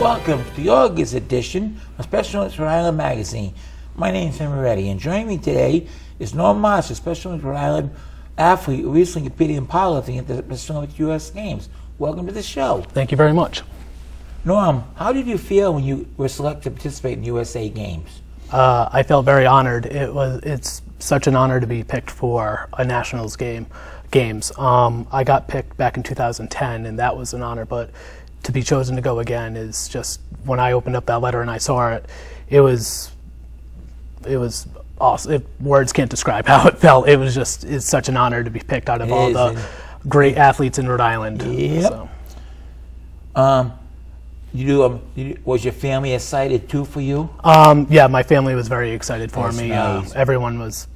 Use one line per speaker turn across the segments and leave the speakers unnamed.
Welcome to the August edition of Special Olympics Rhode Island Magazine. My name is Henry Moretti, and joining me today is Norm Marsh, a Special Olympics Rhode Island athlete who recently competed in powerlifting at the Special Olympics U.S. Games. Welcome to the show.
Thank you very much.
Norm, how did you feel when you were selected to participate in USA Games?
Uh, I felt very honored. It was it's such an honor to be picked for a nationals game games. Um, I got picked back in 2010, and that was an honor. But to be chosen to go again is just when I opened up that letter and I saw it, it was it was awesome. It, words can't describe how it felt. It was just it's such an honor to be picked out of
It
all
is,
the great athletes in Rhode Island.
Yep.
So.
Um, you do, um, you, was your family excited too for you?
Um, yeah, my family was very excited for
That's
me.
nice.
Uh, everyone was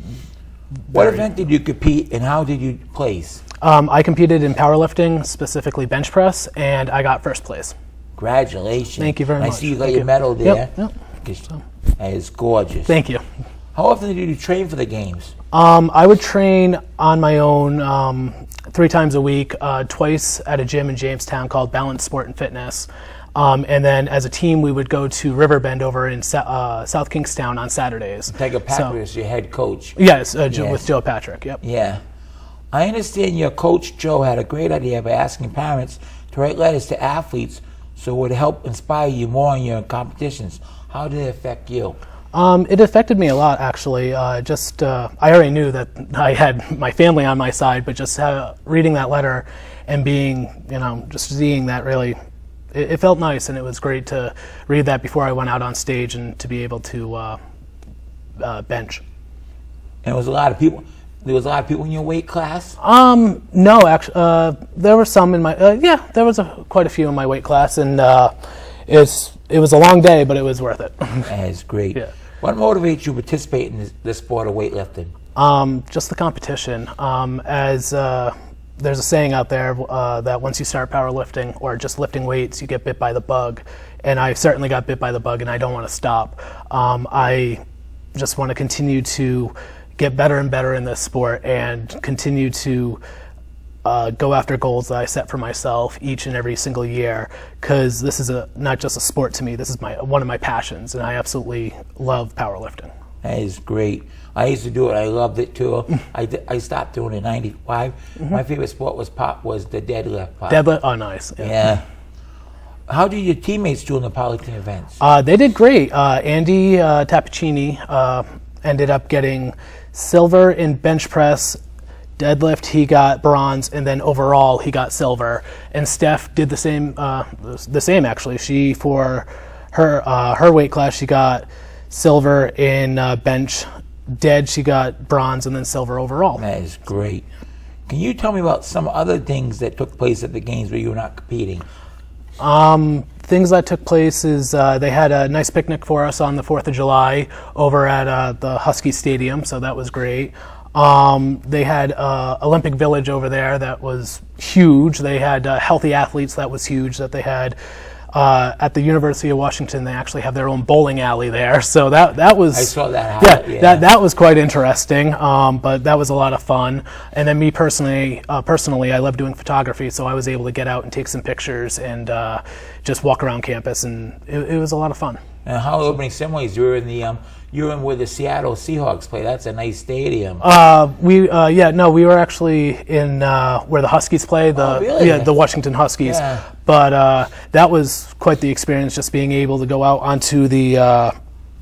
What event did you compete and how did you place?
Um, I competed in powerlifting, specifically bench press, and I got first place.
Congratulations.
Thank you very
I
much.
I see you got
Thank
your
you.
medal there.
yep.
Just- That is gorgeous.
Thank you.
How often did you train for the games?
Um, I would train on my own um, three times a week, uh, twice at a gym in Jamestown called Balance Sport and Fitness. Um, and then as a team, we would go to Riverbend over in uh, South Kingstown on Saturdays.
Tiger
So-
Patrick is your head coach.
Yes, uh,
Yes.
with Joe Patrick. Yep.
Yeah. I understand your coach Joe had a great idea by asking parents to write letters to athletes so it would help inspire you more in your competitions. How did it affect you?
Um, it affected me a lot, actually. Uh, just uh, I already knew that I had my family on my side, but just uh, reading that letter and being, you know, just seeing that really, it, it felt nice, and it was great to read that before I went out on stage and to be able to uh, uh, bench.
And it was a lot of people. There was a lot of people in your weight class.
Um, no, actually, uh, there were some in my, uh, yeah, there was a, quite a few in my weight class, and uh, it's it was a long day, but it was worth it.
That is great.
Yeah.
What motivates you to participate in this, this sport of weightlifting?
Um, just the competition. Um, as uh, there's a saying out there uh, that once you start powerlifting or just lifting weights, you get bit by the bug. And I certainly got bit by the bug, and I don't want to stop. Um, I just want to continue to get better and better in this sport and continue to uh, go after goals that I set for myself each and every single year because this is a not just a sport to me. This is my one of my passions, and I absolutely love powerlifting.
That is great. I used to do it. I loved it too. I, I stopped doing it in '95. My favorite sport was pop was the deadlift. Pop.
Deadlift, oh nice. Yeah.
Yeah. How did your teammates do in the powerlifting events?
Uh, they did great. Uh, Andy uh, Tappicini uh, ended up getting silver in bench press. Deadlift, he got bronze, and then overall, he got silver. And Steph did the same. Uh, the same actually. She for her uh, her weight class, she got silver in uh, bench. Dead, she got bronze, and then silver overall.
That is great. Can you tell me about some other things that took place at the games where you were not competing?
Um, things that took place is uh, they had a nice picnic for us on the 4th of July over at uh, the Husky Stadium, so that was great. Um, they had uh, Olympic Village over there that was huge. They had uh, healthy athletes that was huge that they had. Uh, at the University of Washington, they actually have their own bowling alley there, so that that was
I saw that
Yeah,
yeah.
that that was quite interesting. Um, but that was a lot of fun. And then me personally, uh, personally, I love doing photography, so I was able to get out and take some pictures and uh, just walk around campus, and it, it was a lot of fun.
And how opening ceremonies? You were in the um, you were in where the Seattle Seahawks play. That's a nice stadium.
Uh, we uh, yeah no we were actually in uh, where the Huskies play the
Oh, really?
yeah the Washington Huskies
Yeah.
but uh, that was quite the experience just being able to go out onto the uh,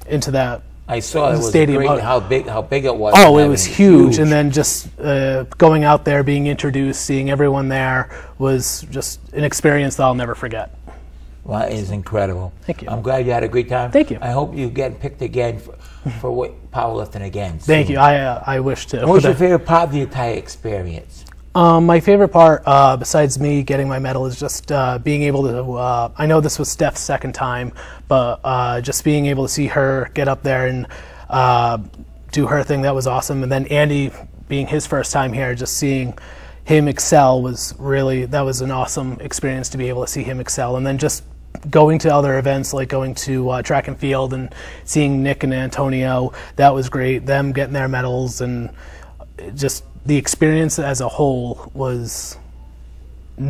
into that
I saw it was
stadium.
great. How big? How big it was?
oh it was
everything.
huge. and then just uh, going out there being introduced seeing everyone there was just an experience that I'll never forget
Well, that is incredible.
Thank you.
I'm glad you had a great time.
Thank you.
I hope you get picked again for, for weight- powerlifting again.
thank you I uh, I wish to
What was your favorite part of the entire experience?
Um, my favorite part, uh, besides me getting my medal, is just uh, being able to. Uh, I know this was Steph's second time, but uh, just being able to see her get up there and uh, do her thing, that was awesome. And then Andy being his first time here, just seeing him excel was really that was an awesome experience to be able to see him excel. And then just going to other events, like going to uh, track and field and seeing Nick and Antonio, that was great. Them getting their medals and just the experience as a whole was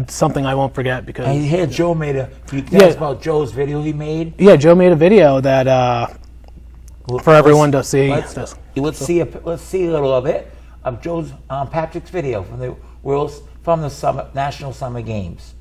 something I won't forget because
I hear Joe made a. You
yeah,
about Joe's video he made.
Yeah, Joe made a video that uh, for everyone to see.
Let's,
let's,
let's see a let's see a little of it of Joe's um, Patrick's video from the world's from the summit national summer games.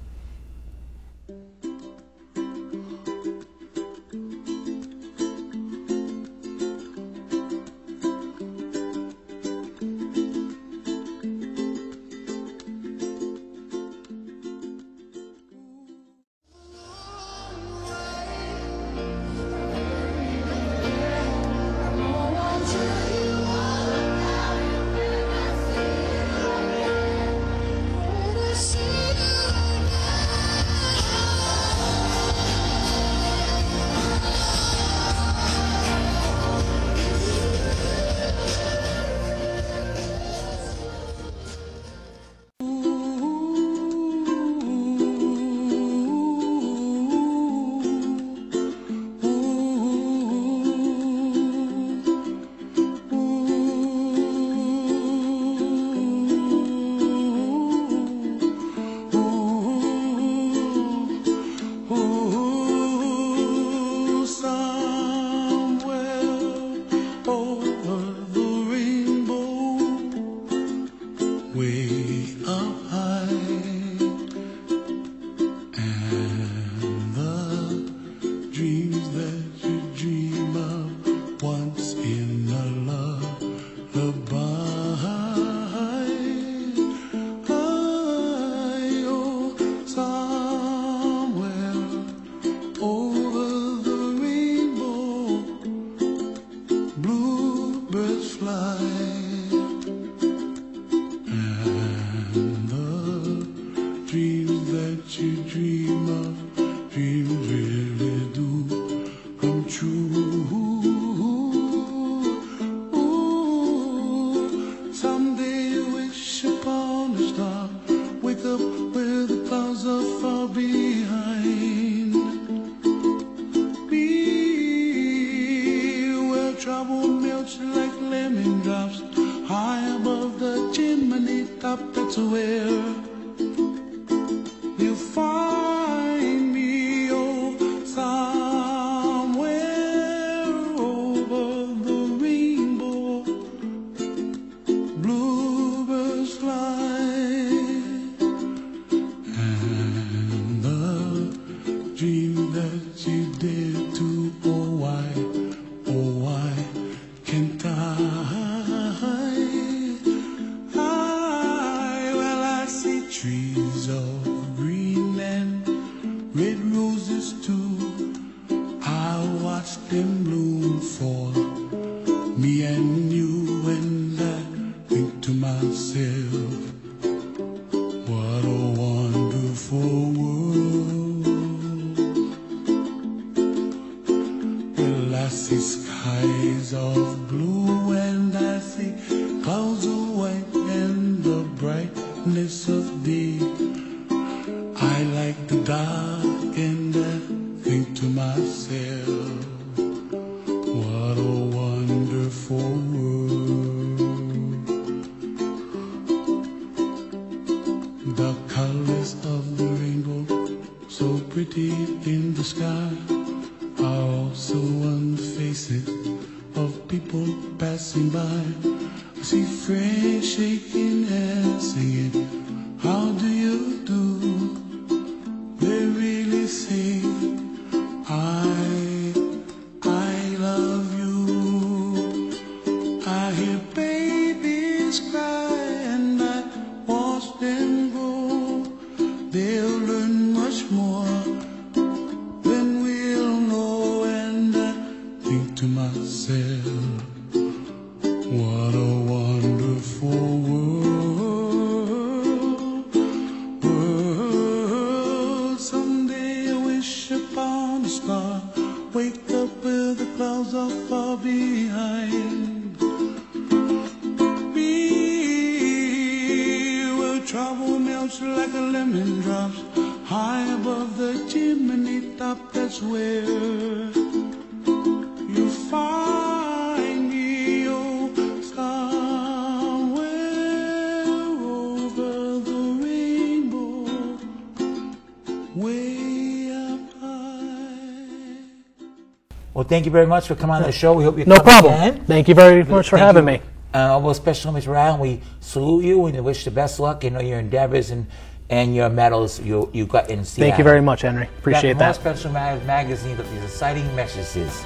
Thank you very much for coming on the show. We hope you
No
come
problem.
again.
Thank you very much for
Thank
having
you.
me.
Uh, all Special Olympics around, we salute you and wish the best luck in all your endeavors and, and your medals you, you got in Seattle.
Thank you very much, Henry. Appreciate
More
that.
Special Mag- Magazine with these exciting messages.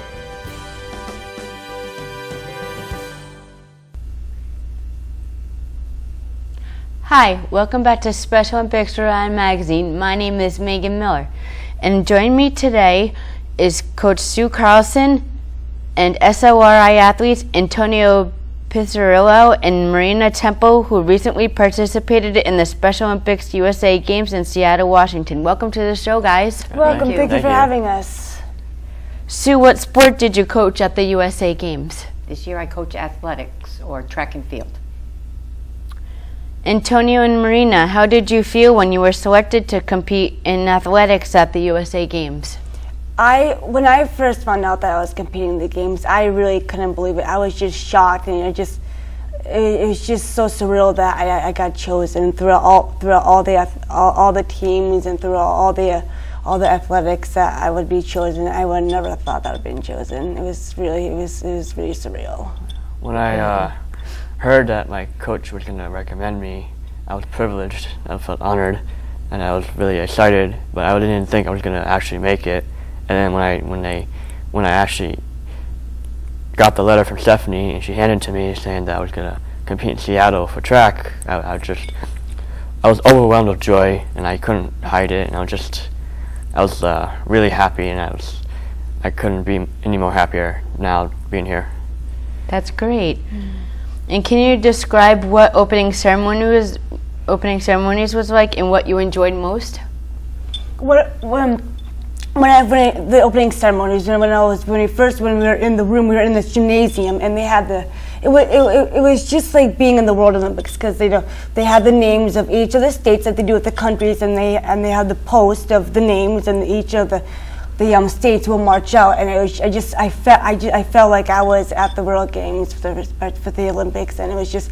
Hi, welcome back to Special Olympics Rhode Island Magazine. My name is Maegen Miller, and joining me today is Coach Sue Carlson and SORI athletes Antonio Pizzarillo and Marina Temple, who recently participated in the Special Olympics USA Games in Seattle, Washington. Welcome to the show, guys.
Welcome. Thank you,
Thank
for having us.
Sue, what sport did you coach at the USA Games?
This year I coach athletics or track and field.
Antonio and Marina, how did you feel when you were selected to compete in athletics at the USA Games?
I when I first found out that I was competing in the games, I really couldn't believe it. I was just shocked, and it just it, it was just so surreal that I, I got chosen throughout all throughout all the all, all the teams and throughout all the all the athletics that I would be chosen. I would never have thought that I'd been chosen. It was really it was it was really surreal.
When I uh, heard that my coach was going to recommend me, I was privileged. I felt honored, and I was really excited. But I didn't think I was going to actually make it. And then when I when they when I actually got the letter from Stephanie and she handed it to me saying that I was going to compete in Seattle for track, I, I was just I was overwhelmed with joy, and I couldn't hide it. And I was just I was uh, really happy, and I was I couldn't be any more happier now being here.
That's great. And can you describe what opening ceremony was opening ceremonies was like and what you enjoyed most?
What when when I, when the opening ceremonies, know, when I was when we first when we were in the room, we were in this gymnasium, and they had the it was it, it, was just like being in the World Olympics because they know they had the names of each of the states that they do with the countries, and they and they had the post of the names, and each of the the um, states will march out, and was, I just I felt I, ju- I felt like I was at the World Games for the for the Olympics, and it was just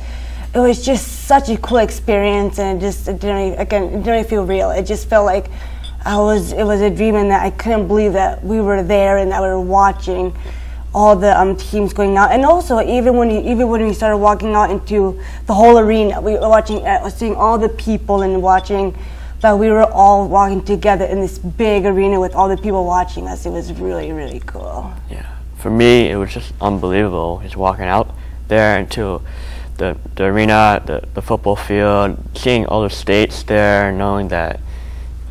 it was just such a cool experience, and it just it didn't again it didn't feel real. It just felt like I was it was a dream, and that I couldn't believe that we were there and that we were watching all the um, teams going out, and also even when you, even when we started walking out into the whole arena, we were watching uh, seeing all the people and watching that we were all walking together in this big arena with all the people watching us. It was really really cool.
Yeah, for me, it was just unbelievable. Just walking out there into the the arena, the the football field, seeing all the states there, knowing that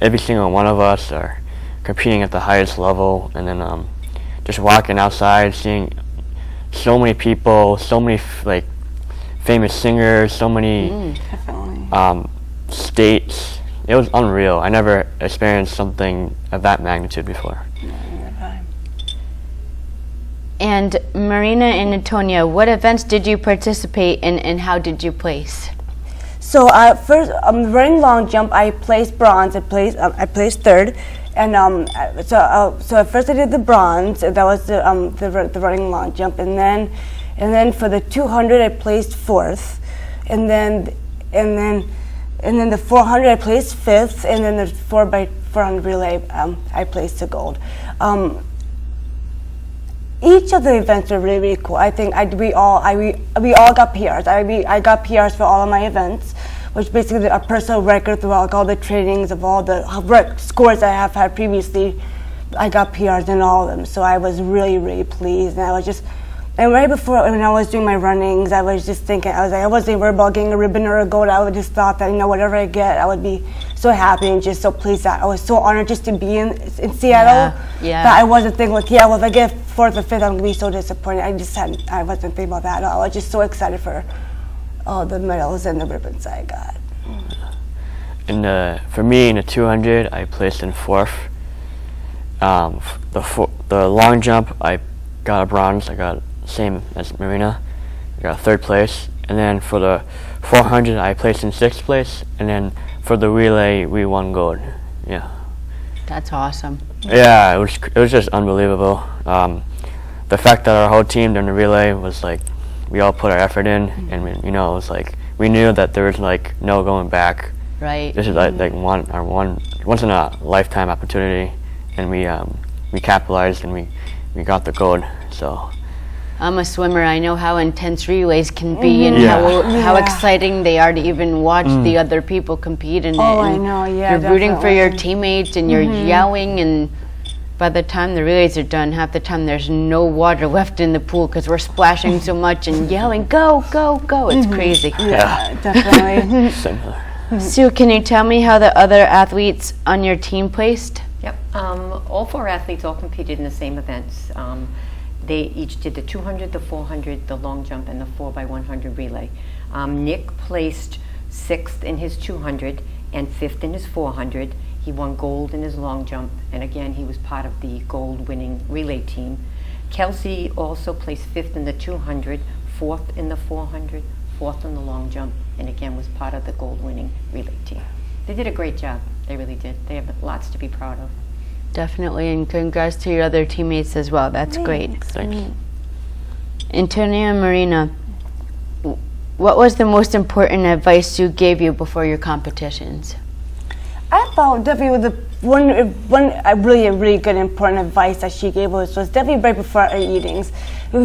every single one of us are competing at the highest level, and then um, just walking outside, seeing so many people, so many f- like famous singers, so many
Definitely.
um, states. It was unreal. I never experienced something of that magnitude before.
And Marina and Antonia, what events did you participate in and how did you place?
So uh, first, um, running long jump, I placed bronze. I placed um, I placed third, and um, uh, so uh, so at first I did the bronze. That was the um, the, the running long jump, and then and then for the 200 I placed fourth, and then and then and then the 400 I placed fifth, and then the four by 400 relay um, I placed the gold. Um, each of the events were really, really cool. I think I, we all I, we, we all got PRs. I, we, I got PRs for all of my events, which basically a personal record throughout all the trainings of all the scores I have had previously. I got PRs in all of them, so I was really, really pleased. And I was just, and right before when I was doing my runnings, I was just thinking, I was like, I wasn't worried about getting a ribbon or a gold. I would just thought that you know whatever I get, I would be so happy and just so pleased that I was so honored just to be in in Seattle.
Yeah, yeah.
That I wasn't thinking like, yeah, well, if I get fourth or fifth, I'm gonna be so disappointed. I just hadn't, I wasn't thinking about that at all. I was just so excited for all the medals and the ribbons I got.
And the for me in the 200, I placed in fourth. Um, the fo- the long jump, I got a bronze. I got same as Marina. Got third place. And then for the 400, I placed in sixth place. And then for the relay, we won gold. Yeah.
That's awesome.
Yeah, it was it was just unbelievable. Um, the fact that our whole team during the relay was like, we all put our effort in, and we, you know, it was like we knew that there was like no going back.
Right.
This is like, like one our one once in a lifetime opportunity, and we um, we capitalized and we we got the gold. So
I'm a swimmer. I know how intense relays can be and
Yeah.
how how
Yeah.
exciting they are to even watch the other people compete in it.
Oh, I know, yeah,
You're rooting for your teammates and you're yelling and by the time the relays are done, half the time there's no water left in the pool because we're splashing so much and yelling, "Go, go, go!" It's crazy.
Yeah, definitely.
similar.
Sue, can you tell me how the other athletes on your team placed?
Yep. Um, all four athletes all competed in the same events. Um, they each did the 200, the 400, the long jump, and the 4x100 relay. Um, Nick placed sixth in his 200 and fifth in his 400. He won gold in his long jump, and again, he was part of the gold winning relay team. Kelsey also placed fifth in the 200, fourth in the 400, fourth in the long jump, and again was part of the gold winning relay team. They did a great job. They really did. They have lots to be proud of.
Definitely, and congrats to your other teammates as well. That's great.
Thanks.
Antonia and Marina, what was the most important advice you gave you before your competitions?
I thought definitely the one one really really good important advice that she gave us was definitely right before our eatings.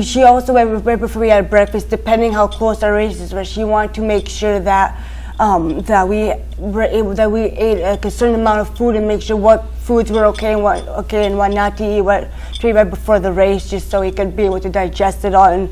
She also right right before we had breakfast, depending how close our races were, she wanted to make sure that um, that we were able that we ate like a certain amount of food and make sure what foods were okay and what okay and what not to eat, what to eat right before the race, just so we could be able to digest it all and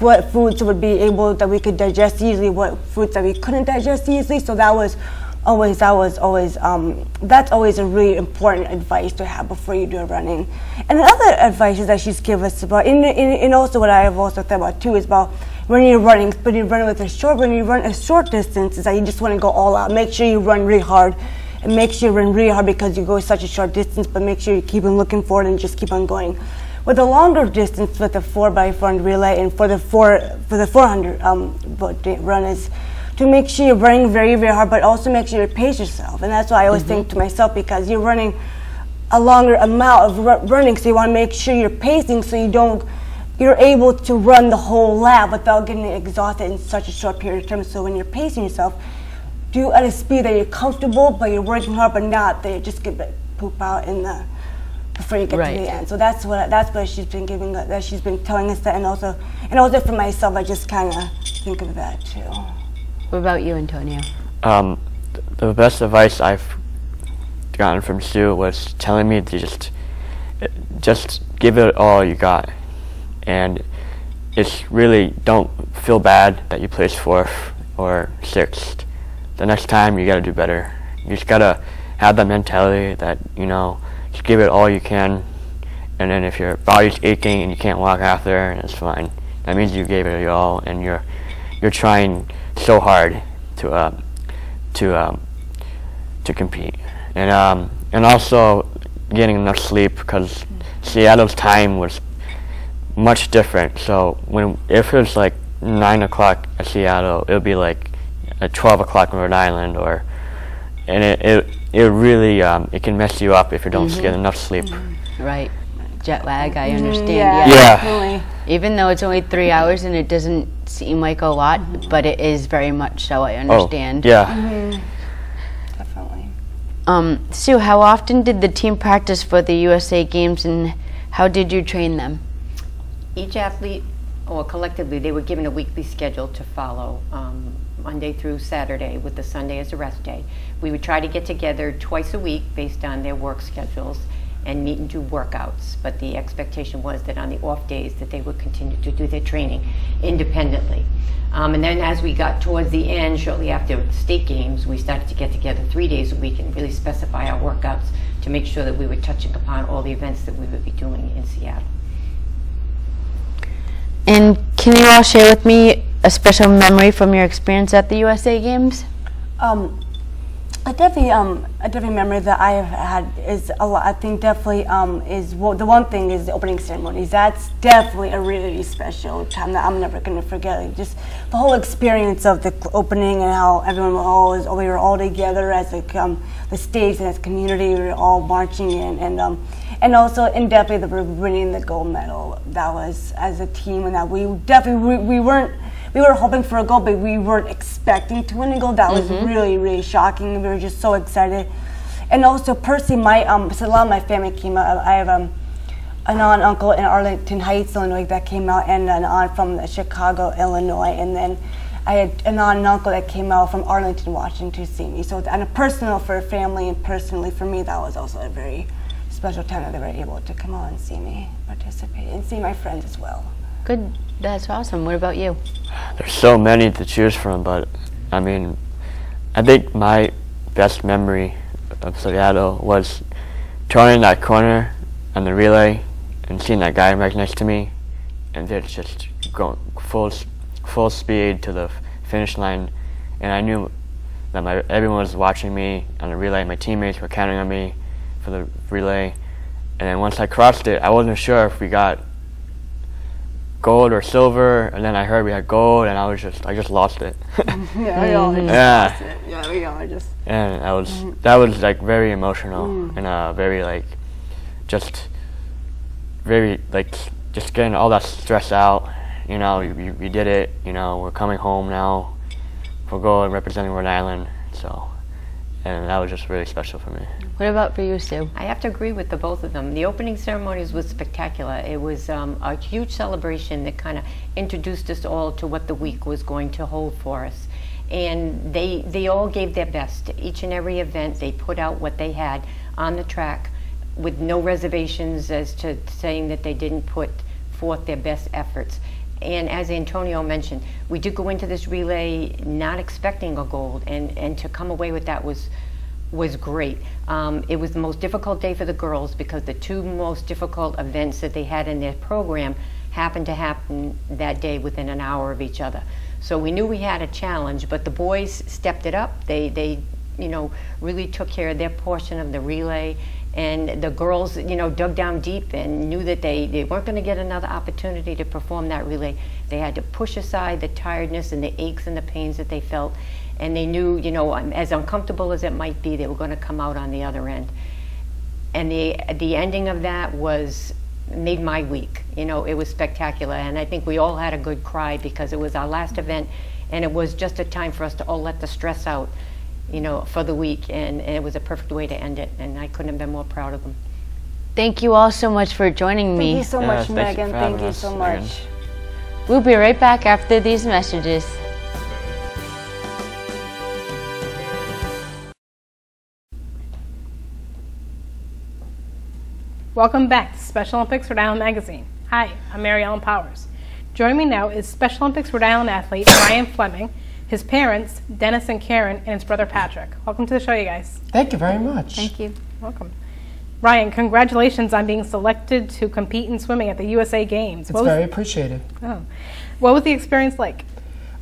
what foods would be able that we could digest easily, what foods that we couldn't digest easily. So that was always that was always um, that's always a really important advice to have before you do a running. And another advice is that she's given us about, and, and, and also what I have also thought about too is about when you're running, when you run with a short, when you run a short distance, is that you just want to go all out. Make sure you run really hard, and make sure you run really hard because you go such a short distance. But make sure you keep on looking forward and just keep on going. With a longer distance, with the four by four hundred relay, and for the four for the four hundred um, but the run is to make sure you're running very, very hard, but also make sure you pace yourself. And that's what I always think to myself because you're running a longer amount of ru- running, so you want to make sure you're pacing so you don't, you're able to run the whole lab without getting exhausted in such a short period of time. So when you're pacing yourself, do at a speed that you're comfortable, but you're working hard, but not that you just get like, poop out in the before you get
Right.
to the end. So that's what that's what she's been giving that she's been telling us that, and also and also for myself, I just kind of think of that too.
What about you, Antonio?
Um, the best advice I've gotten from Sue was telling me to just just give it all you got, and it's really don't feel bad that you placed fourth or sixth. The next time you gotta do better. You just gotta have that mentality that you know just give it all you can, and then if your body's aching and you can't walk after, and it's fine. That means you gave it your all, and you're you're trying so hard to uh, to um, to compete, and um, and also getting enough sleep because Seattle's time was much different. So when if it was like nine o'clock at Seattle, it would be like at twelve o'clock in Rhode Island, or and it it, it really um, it can mess you up if you don't get enough sleep.
Right. Jet lag, I understand.
Yeah,
Yeah.
Yeah.
definitely.
Even though it's only three hours and it doesn't seem like a lot, but it is very much so, I understand.
Oh,
understand.
yeah.
Definitely.
Um, Sue, how often did the team practice for the USA Games and how did you train them?
Each athlete, or collectively, they were given a weekly schedule to follow, um, Monday through Saturday, with the Sunday as a rest day. We would try to get together twice a week based on their work schedules and meet and do workouts. But the expectation was that on the off days that they would continue to do their training independently. Um, and then as we got towards the end, shortly after the state games, we started to get together three days a week and really specify our workouts to make sure that we were touching upon all the events that we would be doing in Seattle.
And can you all share with me a special memory from your experience at the USA Games?
Um, I definitely, um, a definitely memory that I have had is a lot. I think definitely um, is well, the one thing is the opening ceremonies. That's definitely a really, special time that I'm never going to forget. Like just the whole experience of the opening and how everyone was always, we were all together as a, um, the states and as community. We were all marching in, and um, and also and definitely the winning the gold medal. That was as a team, and that we definitely we, we weren't we were hoping for a gold, but we weren't expecting to win a gold. That was really, really shocking. We were just so excited. And also, personally, my um, so a lot of my family came out. I have um, an aunt, uncle in Arlington Heights, Illinois that came out, and an aunt from Chicago, Illinois, and then I had an aunt and uncle that came out from Arlington, Washington to see me. So on a personal for family and personally for me, that was also a very special time that they were able to come on and see me participate and see my friends as well.
Good. That's awesome. What about you?
There's so many to choose from, but I mean, I think my best memory of Seattle was turning that corner on the relay and seeing that guy right next to me, and they're just going full full speed to the finish line, and I knew that my everyone was watching me on the relay. My teammates were counting on me for the relay, and then once I crossed it, I wasn't sure if we got gold or silver, and then I heard we had gold, and I was just I just lost it.
Yeah, we all mm-hmm. just
Yeah.
lost it. Yeah, we all just.
and that was mm-hmm. that was like very emotional mm. and uh, very like just very like just getting all that stress out. You know, you, you, you did it. You know, we're coming home now for gold representing Rhode Island. So, and that was just really special for me.
What about for you, Sue?
I have to agree with the both of them. The opening ceremonies was spectacular. It was um, a huge celebration that kind of introduced us all to what the week was going to hold for us. And they they all gave their best. Each and every event, they put out what they had on the track, with no reservations as to saying that they didn't put forth their best efforts. And as Antonio mentioned, we did go into this relay not expecting a gold, and, and to come away with that was was great. Um, it was the most difficult day for the girls because the two most difficult events that they had in their program happened to happen that day within an hour of each other. So we knew we had a challenge, but the boys stepped it up. They, they you know, really took care of their portion of the relay. And the girls, you know, dug down deep and knew that they, they weren't going to get another opportunity to perform that relay. They had to push aside the tiredness and the aches and the pains that they felt and they knew, you know, um, as uncomfortable as it might be, they were going to come out on the other end. And the the ending of that was made my week. You know, it was spectacular, and I think we all had a good cry because it was our last event, and it was just a time for us to all let the stress out, you know, for the week, and, and it was a perfect way to end it, and I couldn't have been more proud of them.
Thank you all so much for joining me.
Thank you so
Yeah,
much, Maegen.
having
Thank you
us,
so
Maegen.
much.
We'll be right back after these messages.
Welcome back to Special Olympics Rhode Island Magazine. Hi, I'm Mary Ellen Powers. Joining me now is Special Olympics Rhode Island athlete Ryan Fleming, his parents, Dennis and Karen, and his brother Patrick. Welcome to the show, you guys.
Thank you very much.
Thank you.
Welcome. Ryan, congratulations on being selected to compete in swimming at the USA Games.
It's
was,
very appreciated.
oh. what was the experience like?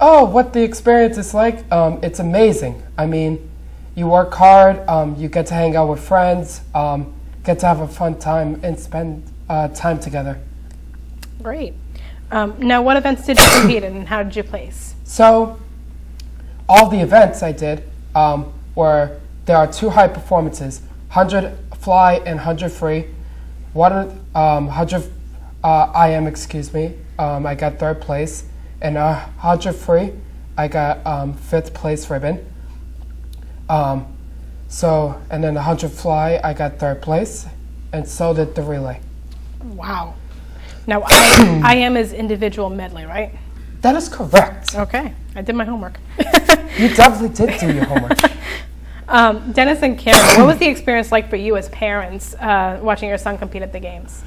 Oh, what the experience is like? Um, it's amazing. I mean, you work hard, um, you get to hang out with friends, um, get to have a fun time, and spend uh, time together.
Great. Um, now, what events did you compete in, and how did you place?
So, all the events I did um, were there are two high performances: 100 fly and 100 free. One um, 100 uh, IM, excuse me, um, I got third place, and uh, 100 free, I got um, fifth place ribbon. Um, so, and then 100 fly, I got third place, and so did the relay.
Wow. Now, I, I am is individual medley, right?
That is correct.
Okay, I did my homework.
You definitely did do your homework.
um, Dennis and Karen, what was the experience like for you as parents uh, watching your son compete at the games?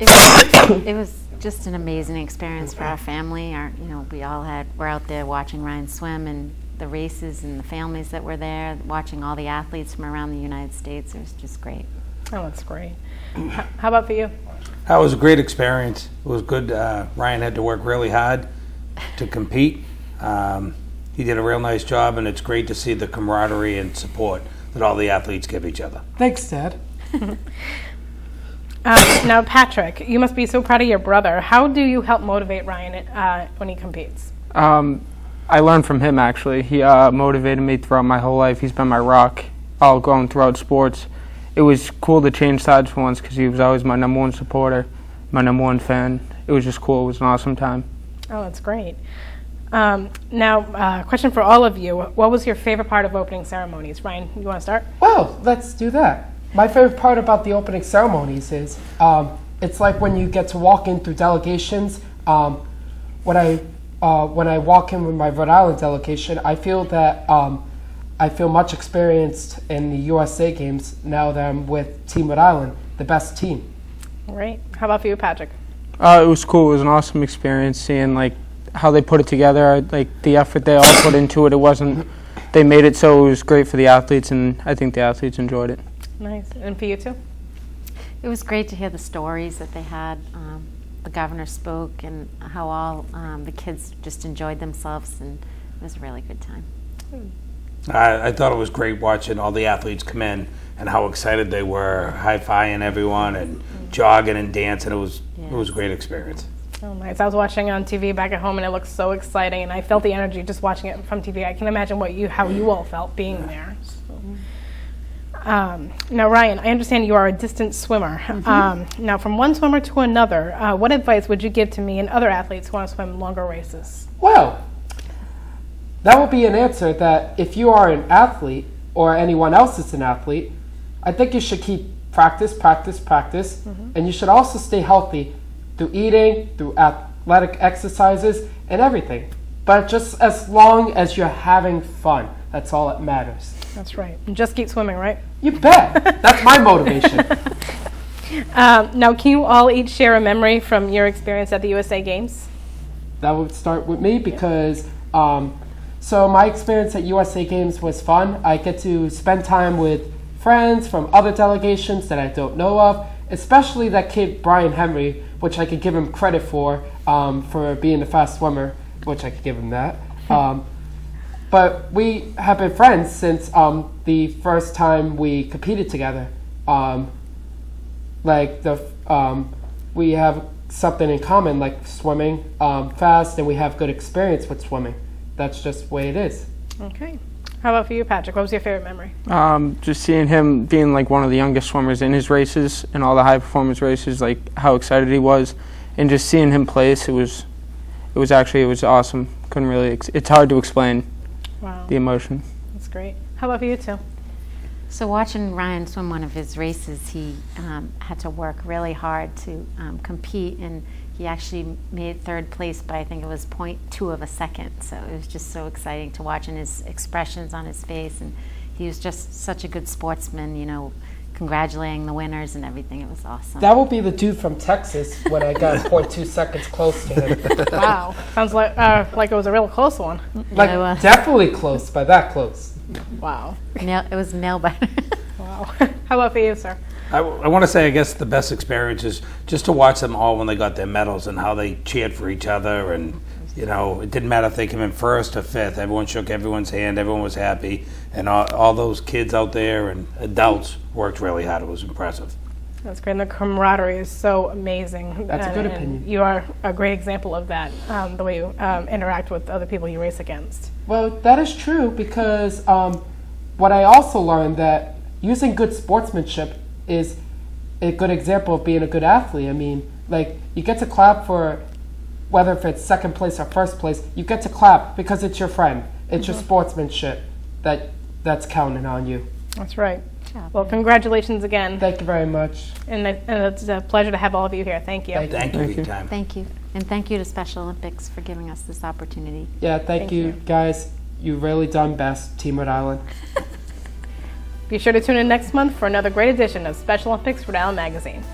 It was, it was just an amazing experience for our family. Our, you know, we all had were out there watching Ryan swim and the races and the families that were there, watching all the athletes from around the United States. It was just great.
Oh, that's great. How about for you?
That was a great experience. It was good. Uh, Ryan had to work really hard to compete. Um, he did a real nice job, and it's great to see the camaraderie and support that all the athletes give each other.
Thanks, Dad.
Um, now, Patrick, you must be so proud of your brother. How do you help motivate Ryan uh, when he competes?
Um, I learned from him actually. He uh, motivated me throughout my whole life. He's been my rock all going throughout sports. It was cool to change sides for once because he was always my number one supporter, my number one fan. It was just cool. It was an awesome time.
Oh, that's great. Um, now, uh, question for all of you: What was your favorite part of opening ceremonies? Ryan, you want to start?
Well, let's do that. My favorite part about the opening ceremonies is um, it's like when you get to walk in through delegations. Um, when I uh, when I walk in with my Rhode Island delegation, I feel that um, I feel much experienced in the USA games now that I'm with Team Rhode Island, the best team.
Great. How about for you, Patrick?
Uh, it was cool. It was an awesome experience seeing like how they put it together, like the effort they all put into it. It wasn't. They made it so it was great for the athletes, and I think the athletes enjoyed it.
Nice. And for you too?
It was great to hear the stories that they had. Um, the governor spoke, and how all um, the kids just enjoyed themselves, and it was a really good time.
I, I thought it was great watching all the athletes come in and how excited they were, high fiving everyone and jogging and dancing. It was it was a great experience.
Oh, nice. I was watching on TV back at home, and it looked so exciting, and I felt the energy just watching it from TV. I can imagine what you, how you all felt being there. So. Um, now, Ryan, I understand you are a distance swimmer. Um, now, from one swimmer to another, uh, what advice would you give to me and other athletes who want to swim longer races?
Well, that would be an answer that if you are an athlete or anyone else is an athlete, I think you should keep practice, practice, practice, and you should also stay healthy through eating, through athletic exercises, and everything. But just as long as you're having fun, that's all that matters.
That's right. And just keep swimming, right?
You bet. That's my motivation.
Um, now, can you all each share a memory from your experience at the USA Games?
that would start with me because um, so my experience at USA Games was fun. I get to spend time with friends from other delegations that I don't know of, especially that kid Brian Henry, which I could give him credit for um, for being a fast swimmer, which I could give him that. Um, but we have been friends since um, the first time we competed together. Um, like the um, we have something in common, like swimming um, fast, and we have good experience with swimming. That's just the way it is.
Okay. How about for you, Patrick? What was your favorite memory?
Um, just seeing him being like one of the youngest swimmers in his races and all the high performance races, like how excited he was, and just seeing him place, it was, it was actually it was awesome. Couldn't really, ex- it's hard to explain
Wow.
the emotion.
That's great. How about for you, too?
So watching Ryan swim one of his races, he um, had to work really hard to um, compete, and he actually made third place by I think it was 0.2 of a second. So it was just so exciting to watch, and his expressions on his face, and he was just such a good sportsman. You know, congratulating the winners and everything. It was awesome.
That will be the dude from Texas when I got 0.2 seconds close to him.
Wow. Sounds like uh, like it was a real close one.
Like
Yeah, it
definitely close, by that close.
Wow.
Nail, it was nail biter.
Wow. How about for you, sir?
I, want to say, I guess the best experience is just to watch them all when they got their medals and how they cheered for each other. And, you know, it didn't matter if they came in first or fifth. Everyone shook everyone's hand. Everyone was happy. And all, all those kids out there and adults worked really hard. It was impressive.
That's great. And the camaraderie is so amazing.
That's a good opinion.
You are a great example of that, um, the way you um, interact with other people you race against.
Well, that is true because um, what I also learned that using good sportsmanship is a good example of being a good athlete. I mean, like you get to clap for whether if it's second place or first place, you get to clap because it's your friend. It's your mm-hmm. sportsmanship that that's counting on you.
That's right. Well, congratulations again.
Thank you very much.
And, it- and it's a pleasure to have all of you here. Thank you.
Thank you.
Thank you time.
Thank you, and thank you to Special Olympics for giving us this opportunity.
Yeah, thank,
Thank
you,
you.
guys. You've really done best, Team Rhode Island.
Be sure to tune in next month for another great edition of Special Olympics Rhode Island Magazine.